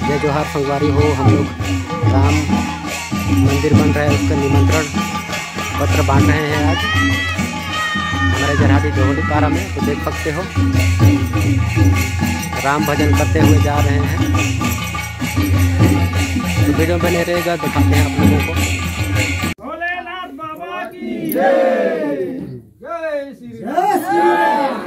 जय जोहार संगवारी हो, हम लोग राम मंदिर बन रहा है, उसका निमंत्रण पत्र बांट रहे हैं आज। हमारे जरहादी जोहली पारा में तो देख सकते हो। राम भजन करते हुए जा रहे हैं। तो वीडियो बने रहेगा दिखाते हैं आप लोगों को। भोलेनाथ बाबा की जय। जय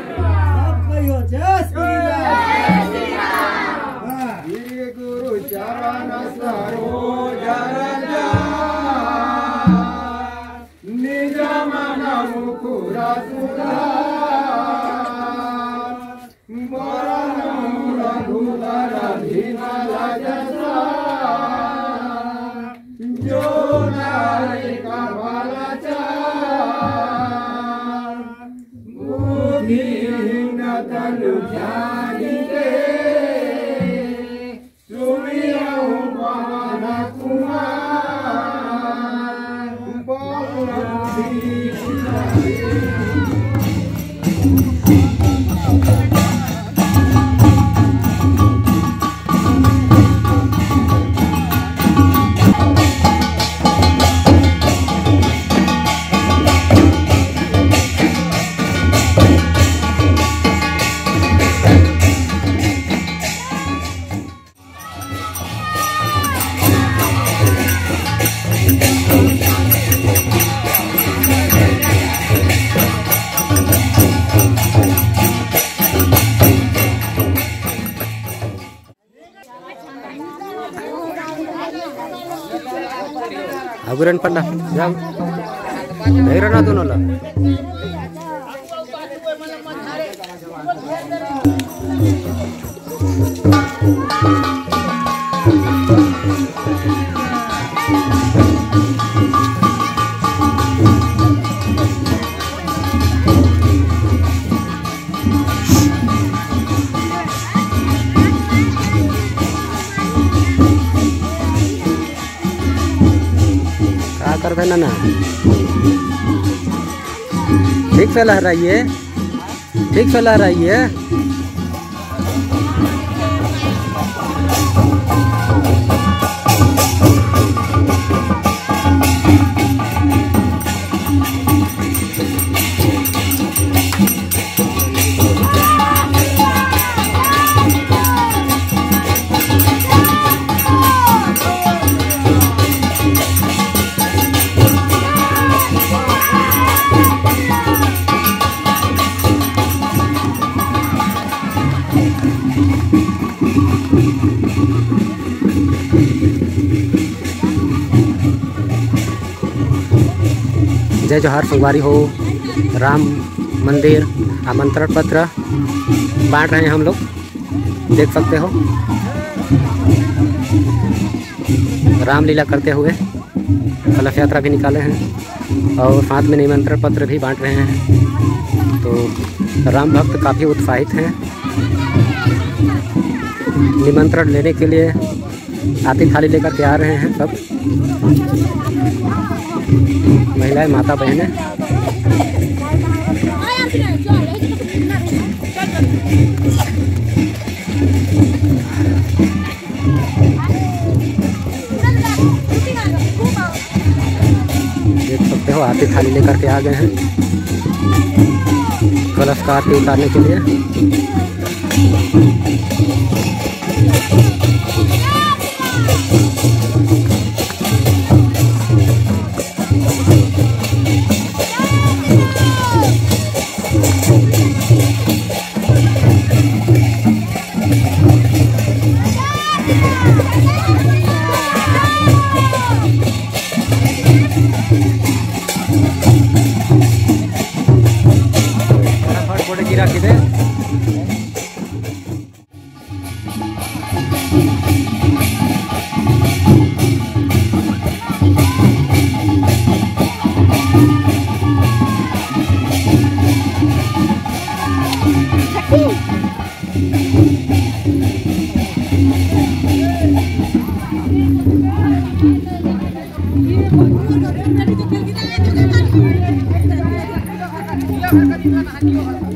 पंडा जाओ। नहीं दोनों ला। Thank कर देना ना ठीक से लहराइए। ठीक से लहराइए। जय जोहार संगवारी हो, राम मंदिर, आमंत्रण पत्र, बांट रहे हैं हम लोग, देख सकते हो। रामलीला करते हुए कलश यात्रा भी निकाले हैं और साथ में निमंत्रण पत्र भी बांट रहे हैं। तो राम भक्त काफ़ी उत्साहित हैं। निमंत्रण लेने के लिए आती थाली लेकर के आ रहे हैं सब। महिलाएँ माता बहनें देख सकते हो आती थाली लेकर के आ गए हैं। कलश का आरती उतारने के लिए। Thank you.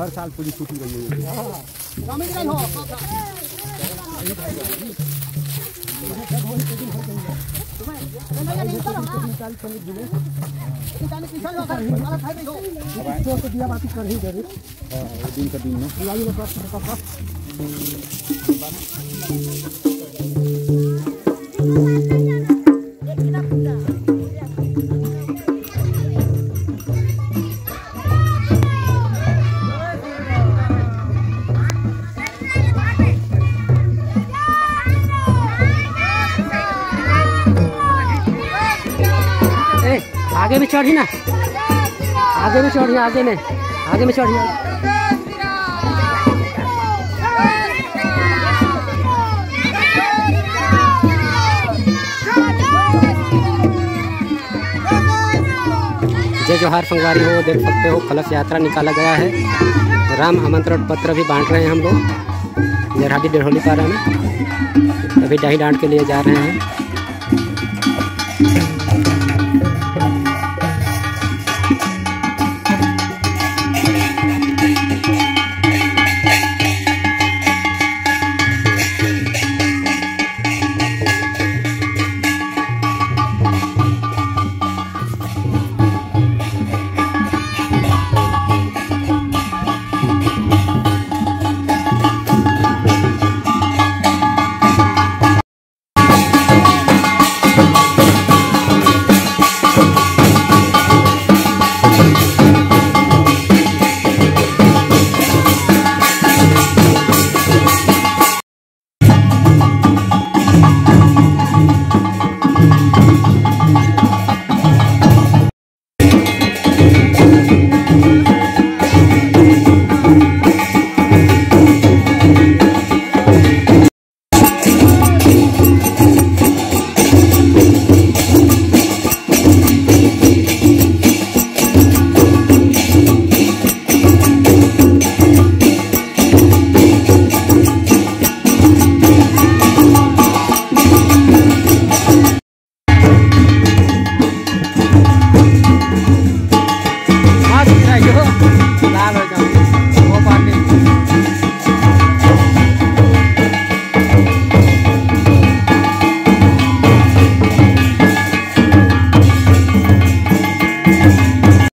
हर साल पूरी छुट्टी रही है। हाँ, दिन का दिन में चढ़ी ना। आगे भी चढ़ी, आगे में। आगे में चढ़ी। जय जोहार संगवारी हो, देख सकते हो कलश यात्रा निकाला गया है। राम आमंत्रण पत्र भी बांट रहे हैं हम लोग। जरहादी डेढ़ोली पारा में। अभी डाही डांट के लिए जा रहे हैं।